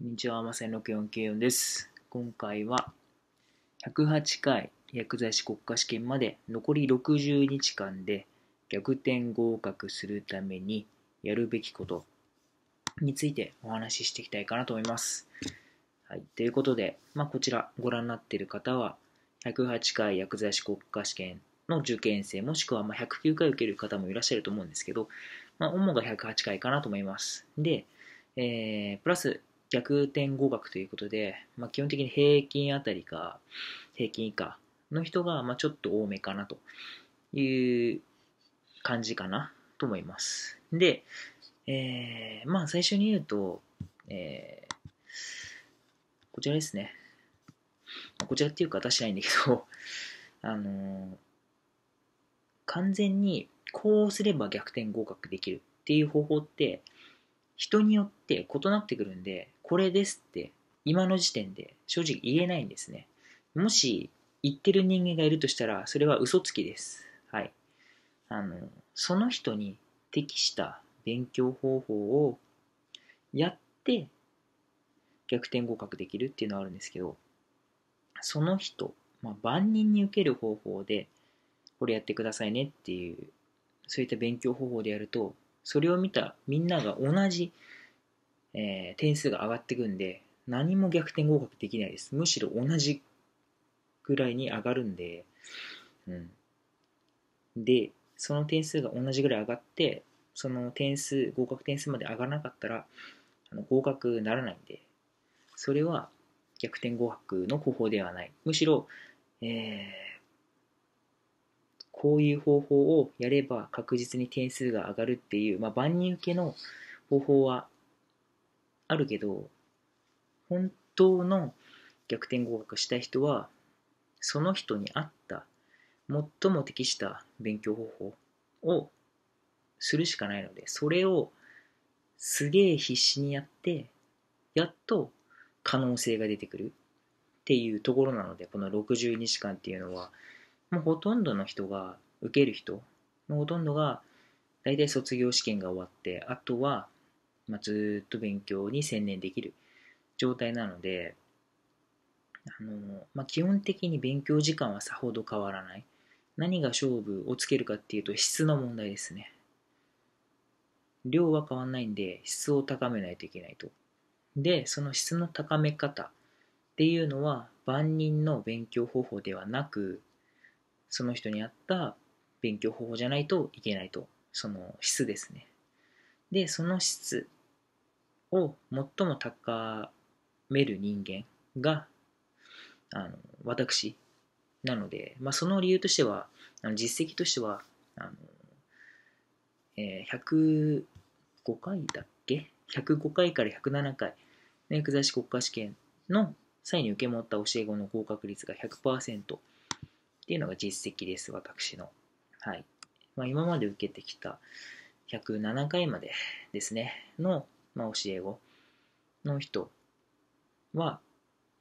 こんにちは、まさに6494です。今回は108回薬剤師国家試験まで残り60日間で逆転合格するためにやるべきことについてお話ししていきたいかなと思います。はい、ということで、まあ、こちらご覧になっている方は108回薬剤師国家試験の受験生もしくはまあ109回受ける方もいらっしゃると思うんですけど、まあ、主が108回かなと思います。で、えープラス逆転合格ということで、まあ、基本的に平均あたりか平均以下の人がまあちょっと多めかなという感じかなと思います。で、えーまあ最初に言うと、えーこちらですね。こちらっていうか私ないんだけど、あのー完全にこうすれば逆転合格できるっていう方法って人によって異なってくるんでこれですって今の時点で正直言えないんですね。もし言ってる人間がいるとしたらそれは嘘つきです。はい。あのその人に適した勉強方法をやって逆転合格できるっていうのはあるんですけどその人、まあ、万人に受ける方法でこれやってくださいねっていうそういった勉強方法でやるとそれを見たみんなが同じ、えー点数が上がっていくんで何も逆転合格できないです。むしろ同じぐらいに上がるんで、うん、でその点数が同じぐらい上がってその点数合格点数まで上がらなかったらあの合格ならないんでそれは逆転合格の方法ではない。むしろ、えーこういう方法をやれば確実に点数が上がるっていう、まあ、万人受けの方法はあるけど本当の逆転合格したい人はその人に合った最も適した勉強方法をするしかないのでそれをすげえ必死にやってやっと可能性が出てくるっていうところなのでこの60日間っていうのはもうほとんどの人が受ける人のほとんどが大体卒業試験が終わってあとは、まあ、ずっと勉強に専念できる状態なのであの、まあ、基本的に勉強時間はさほど変わらない。何が勝負をつけるかっていうと質の問題ですね。量は変わんないんで質を高めないといけないと。でその質の高め方っていうのは万人の勉強方法ではなくその人に合った勉強方法じゃないといけないとその質ですね。でその質を最も高める人間があの私なので、まあ、その理由としてはあの実績としてはあの、えー105回だっけ？105回から107回。薬剤師国家試験の際に受け持った教え子の合格率が100%っていうのが実績です、私の。はい。まあ、今まで受けてきた107回までですね、の、まあ、教え子の人は、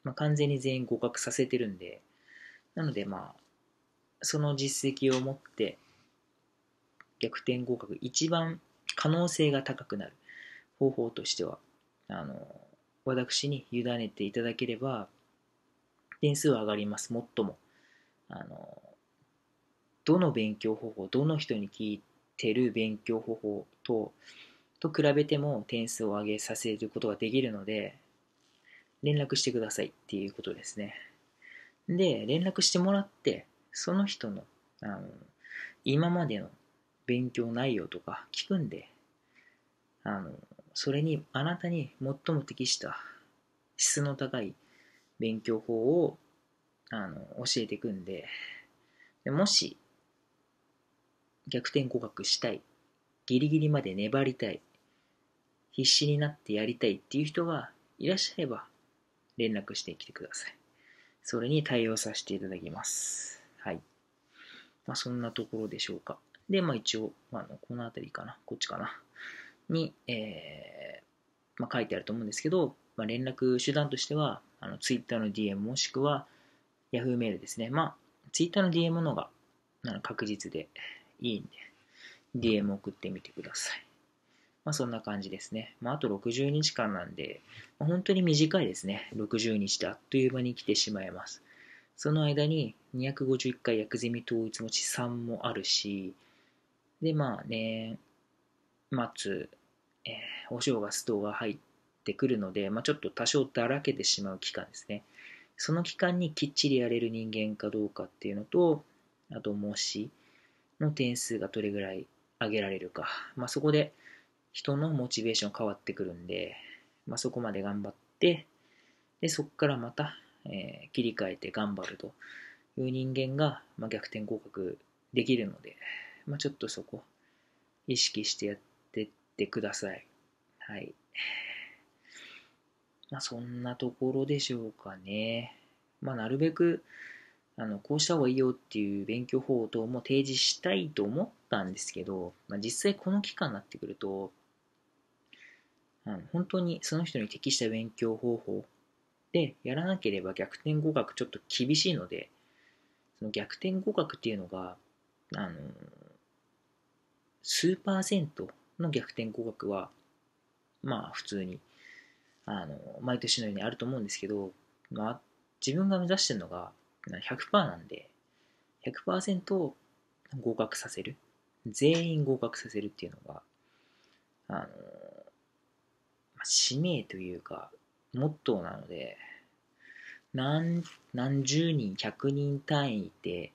まあ、完全に全員合格させてるんで、なので、まあ、その実績を持って、逆転合格、一番可能性が高くなる方法としては、あの、私に委ねていただければ、点数は上がります、最も。あのどの勉強方法どの人に聞いてる勉強方法とと比べても点数を上げさせることができるので連絡してくださいっていうことですね。で連絡してもらってその人のあの今までの勉強内容とか聞くんであのそれにあなたに最も適した質の高い勉強法をあの教えていくんででもし逆転合格したいギリギリまで粘りたい必死になってやりたいっていう人がいらっしゃれば連絡してきてください。それに対応させていただきます。はい。まあそんなところでしょうか。でまあ一応、まあ、のこの辺りかな。こっちかな。に、えーまあ、書いてあると思うんですけど、まあ、連絡手段としてはあの Twitter の DM もしくは Yahoo メールですね。まあ、Twitter の DM のが確実でいいんで、DM 送ってみてください。まあそんな感じですね。まああと60日間なんで、まあ、本当に短いですね。60日であっという間に来てしまいます。その間に251回薬ゼミ統一持ち3もあるし、で、まあね、末、えー、お正月等が入ってくるので、まあ、ちょっと多少だらけてしまう期間ですね。その期間にきっちりやれる人間かどうかっていうのと、あと模試の点数がどれぐらい上げられるか。まあ、そこで人のモチベーション変わってくるんで、まあ、そこまで頑張って、で、そこからまた、えー、切り替えて頑張るという人間が、まあ、逆転合格できるので、まあ、ちょっとそこ意識してやってってください。はい。まあ、そんなところでしょうかね。まあ、なるべく、あの、こうした方がいいよっていう勉強法等も提示したいと思ったんですけど、まあ、実際この期間になってくると、あの本当にその人に適した勉強方法でやらなければ逆転合格ちょっと厳しいので、その逆転合格っていうのが、あの、数パーセントの逆転合格は、まあ普通にあの、毎年のようにあると思うんですけど、まあ、自分が目指してるのが100%なんで、100%合格させる。全員合格させるっていうのが、あの、まあ、使命というか、モットーなので、何、何十人、100人単位で、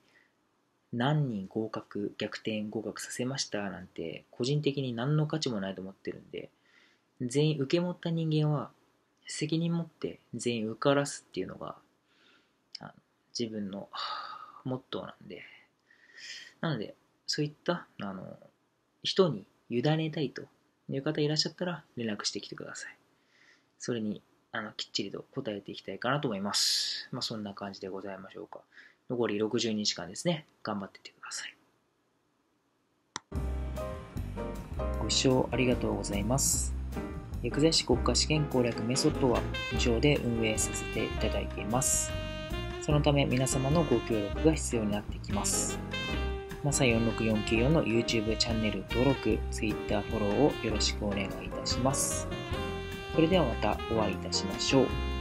何人合格、逆転合格させましたなんて、個人的に何の価値もないと思ってるんで、全員受け持った人間は責任持って全員受からすっていうのがあの自分のモットーなんで。なのでそういったあの人に委ねたいという方いらっしゃったら連絡してきてください。それにあのきっちりと答えていきたいかなと思います。まあそんな感じでございましょうか。残り60日間ですね。頑張っていってください。ご視聴ありがとうございます。薬剤師国家試験攻略メソッドは無償で運営させていただいています。そのため皆様のご協力が必要になってきます。マサ46494の YouTube チャンネル登録、Twitter フォローをよろしくお願いいたします。それではまたお会いいたしましょう。